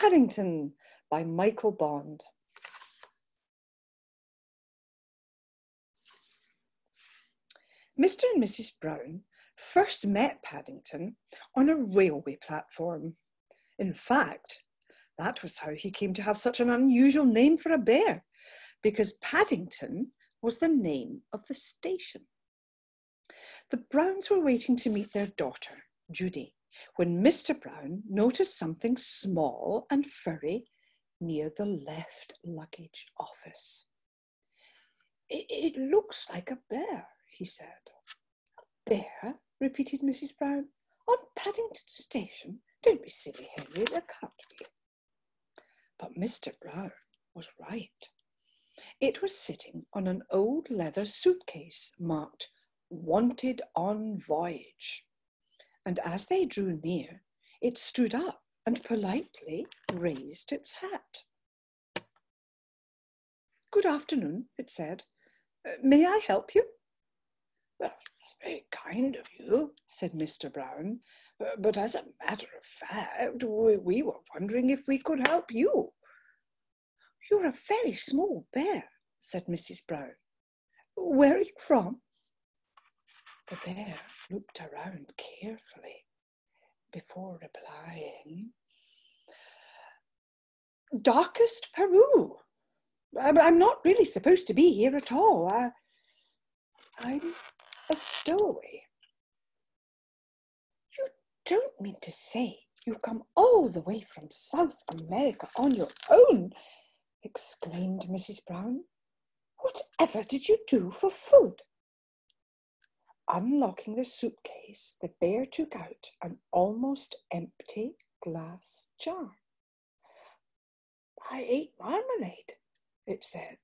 Paddington by Michael Bond. Mr. and Mrs. Brown first met Paddington on a railway platform. In fact, that was how he came to have such an unusual name for a bear, because Paddington was the name of the station. The Browns were waiting to meet their daughter, Judy, when Mr. Brown noticed something small and furry near the left luggage office. It, it looks like a bear, he said. A bear? repeated Mrs. Brown. On Paddington Station? Don't be silly, Henry, there can't be. But Mr. Brown was right. It was sitting on an old leather suitcase marked Wanted on Voyage. And as they drew near, it stood up and politely raised its hat. Good afternoon, it said. Uh, may I help you? Well, it's very kind of you, said Mr. Brown, uh, but as a matter of fact, we, we were wondering if we could help you. You're a very small bear, said Mrs. Brown. Where are you from? The bear looked around carefully before replying. Darkest Peru. I'm not really supposed to be here at all. I, I'm a stowaway. You don't mean to say you've come all the way from South America on your own, exclaimed Mrs. Brown. Whatever did you do for food? Unlocking the suitcase, the bear took out an almost empty glass jar. I ate marmalade, it said.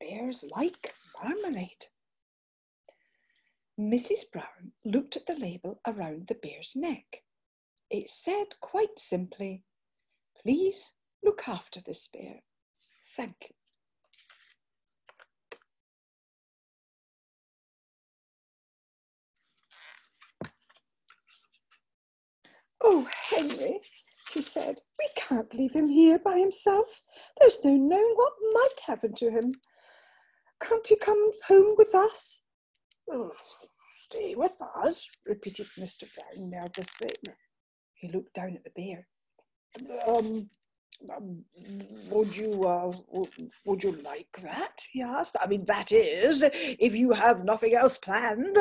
Bears like marmalade. Mrs. Brown looked at the label around the bear's neck. It said quite simply, Please look after this bear. Thank you. Oh, Henry, she said, we can't leave him here by himself. There's no knowing what might happen to him. Can't you come home with us? Oh, stay with us, repeated Mr. Brown nervously. He looked down at the bear. Um, um would you uh, would you like that? He asked. I mean, that is, if you have nothing else planned.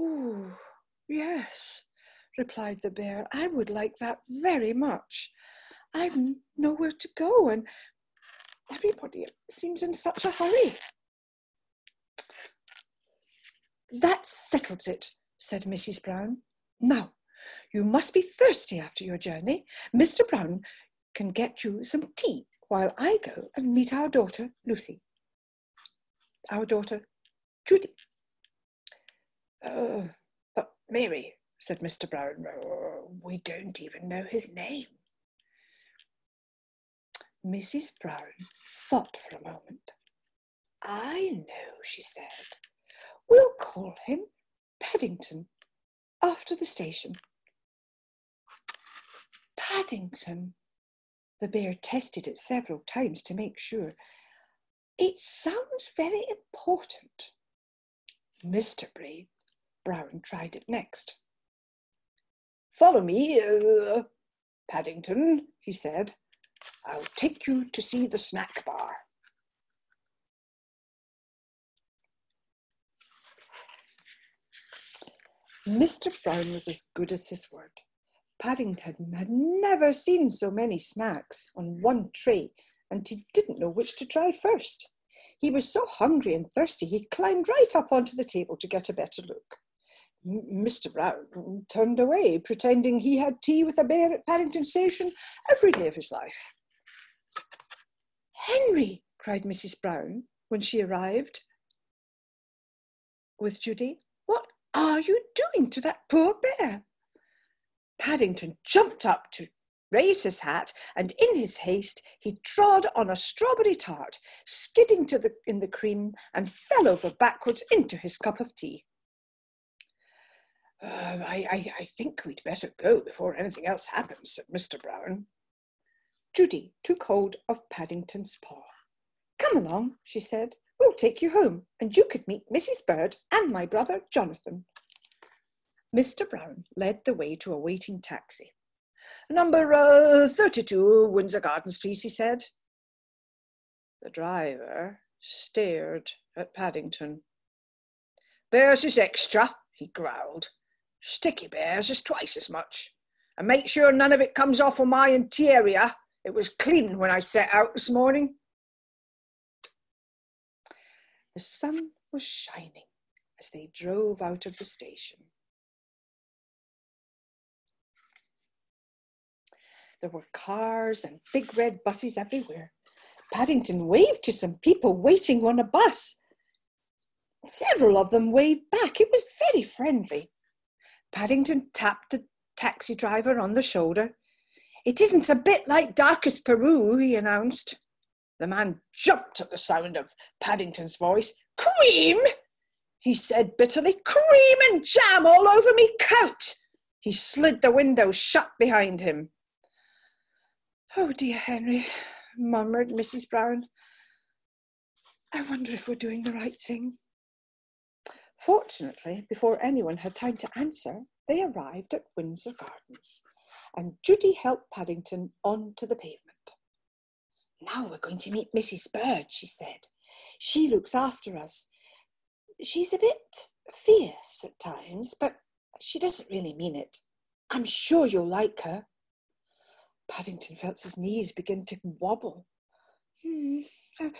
Oh, yes, replied the bear. I would like that very much. I've nowhere to go, and everybody seems in such a hurry. That settles it, said Mrs. Brown. Now, you must be thirsty after your journey. Mr. Brown can get you some tea while I go and meet our daughter, Lucy. Our daughter, Judy. Uh, but Mary, said Mr. Brown. Oh, we don't even know his name. Mrs. Brown thought for a moment. I know, she said. We'll call him Paddington after the station. Paddington. The bear tested it several times to make sure. It sounds very important. Mr. Brown tried it next. Follow me, uh, Paddington, he said. I'll take you to see the snack bar. Mr. Brown was as good as his word. Paddington had never seen so many snacks on one tray, and he didn't know which to try first. He was so hungry and thirsty, he climbed right up onto the table to get a better look. Mr. Brown turned away, pretending he had tea with a bear at Paddington Station every day of his life. Henry, cried Mrs. Brown when she arrived with Judy, what are you doing to that poor bear? Paddington jumped up to raise his hat, and in his haste he trod on a strawberry tart, skidding to the, in the cream, and fell over backwards into his cup of tea. Uh, I, I, I think we'd better go before anything else happens, said Mr. Brown. Judy took hold of Paddington's paw. Come along, she said. We'll take you home, and you could meet Mrs. Bird and my brother Jonathan. Mr. Brown led the way to a waiting taxi. Number uh, 32, Windsor Gardens, please, he said. The driver stared at Paddington. Bears is extra, he growled. Sticky bears is twice as much. And make sure none of it comes off on my interior. It was clean when I set out this morning. The sun was shining as they drove out of the station. There were cars and big red buses everywhere. Paddington waved to some people waiting on a bus. Several of them waved back. It was very friendly. Paddington tapped the taxi driver on the shoulder. It isn't a bit like Darkest Peru, he announced. The man jumped at the sound of Paddington's voice. Cream! he said bitterly. Cream and jam all over me coat! He slid the window shut behind him. Oh dear, Henry, murmured Mrs. Brown. I wonder if we're doing the right thing. Fortunately, before anyone had time to answer, they arrived at Windsor Gardens, and Judy helped Paddington onto the pavement. Now we're going to meet Mrs. Bird, she said. She looks after us. She's a bit fierce at times, but she doesn't really mean it. I'm sure you'll like her. Paddington felt his knees begin to wobble. Hmm, I,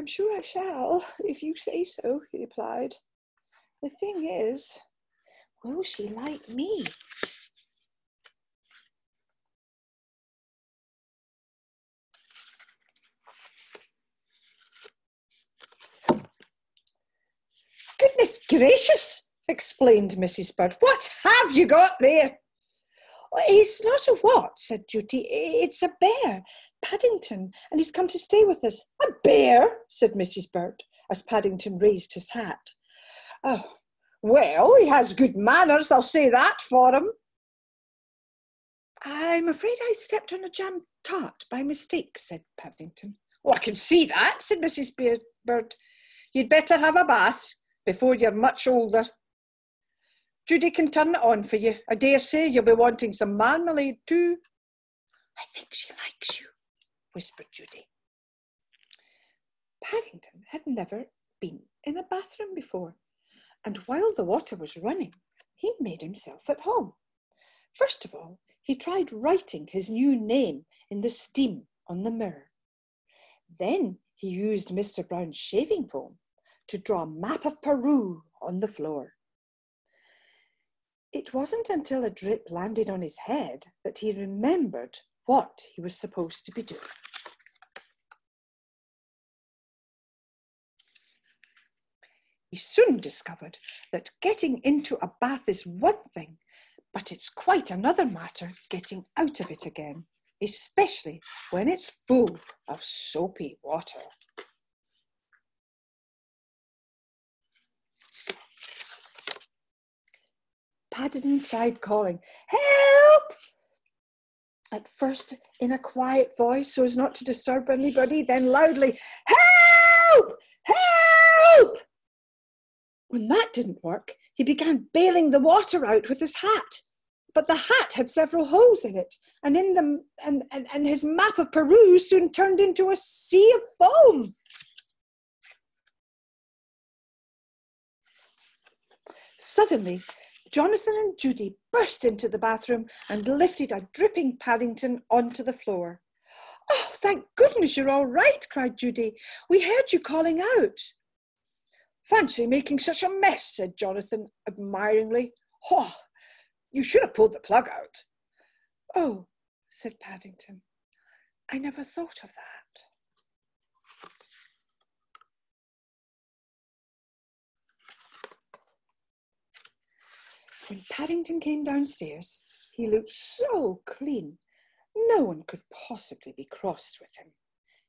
am sure I shall, if you say so, he replied. The thing is, will she like me? Goodness gracious, exclaimed Mrs. Bird. What have you got there? It's not a what, said Judy. It's a bear, Paddington, and he's come to stay with us. A bear, said Mrs. Bird, as Paddington raised his hat. Oh, well, he has good manners, I'll say that for him. I'm afraid I stepped on a jam tart by mistake, said Paddington. Oh, I can see that, said Mrs. Bird. You'd better have a bath before you're much older. Judy can turn it on for you. I dare say you'll be wanting some marmalade too. I think she likes you, whispered Judy. Paddington had never been in a bathroom before, and while the water was running, he made himself at home. First of all, he tried writing his new name in the steam on the mirror. Then he used Mr. Brown's shaving foam to draw a map of Peru on the floor. It wasn't until a drip landed on his head that he remembered what he was supposed to be doing. He soon discovered that getting into a bath is one thing, but it's quite another matter getting out of it again, especially when it's full of soapy water. Paddington tried calling, Help! At first in a quiet voice so as not to disturb anybody, then loudly, Help! Help! When that didn't work, he began bailing the water out with his hat. But the hat had several holes in it, and in them and, and, and his map of Peru soon turned into a sea of foam. Suddenly, Jonathan and Judy burst into the bathroom and lifted a dripping Paddington onto the floor. Oh, thank goodness you're all right, cried Judy. We heard you calling out. Fancy making such a mess, said Jonathan admiringly. Oh, you should have pulled the plug out. Oh, said Paddington, I never thought of that. When Paddington came downstairs, he looked so clean. No one could possibly be cross with him.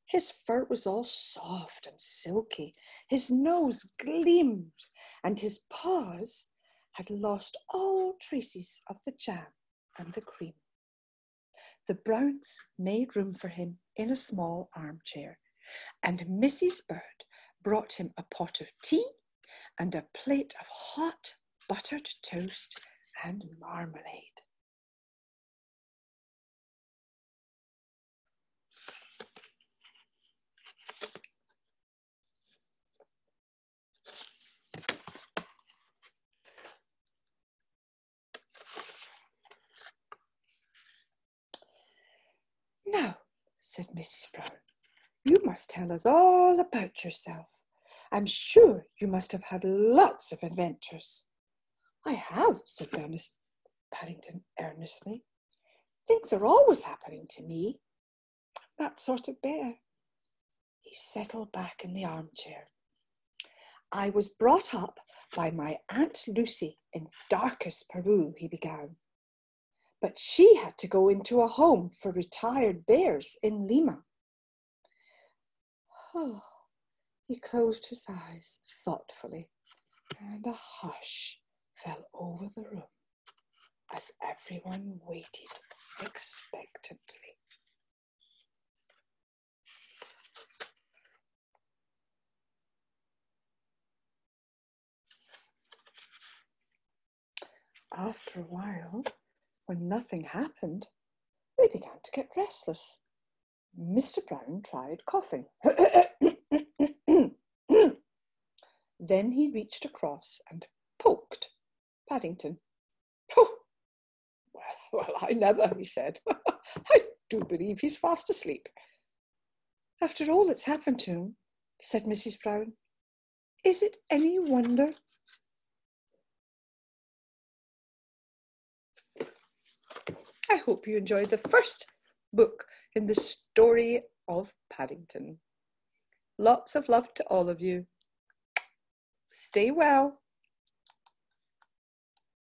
His fur was all soft and silky, his nose gleamed, and his paws had lost all traces of the jam and the cream. The Browns made room for him in a small armchair, and Mrs. Bird brought him a pot of tea and a plate of hot buttered toast and marmalade. Now, said Mrs. Brown, you must tell us all about yourself. I'm sure you must have had lots of adventures. I have, said Ernest Paddington earnestly. Things are always happening to me. That sort of bear. He settled back in the armchair. I was brought up by my Aunt Lucy in darkest Peru, he began but she had to go into a home for retired bears in Lima. Oh, he closed his eyes thoughtfully, and a hush fell over the room as everyone waited expectantly. After a while, when nothing happened, they began to get restless. Mr. Brown tried coughing. then he reached across and poked Paddington. Oh, well, well, I never, he said. I do believe he's fast asleep. After all that's happened to him, said Mrs. Brown, is it any wonder I hope you enjoyed the first book in the story of Paddington. Lots of love to all of you. Stay well.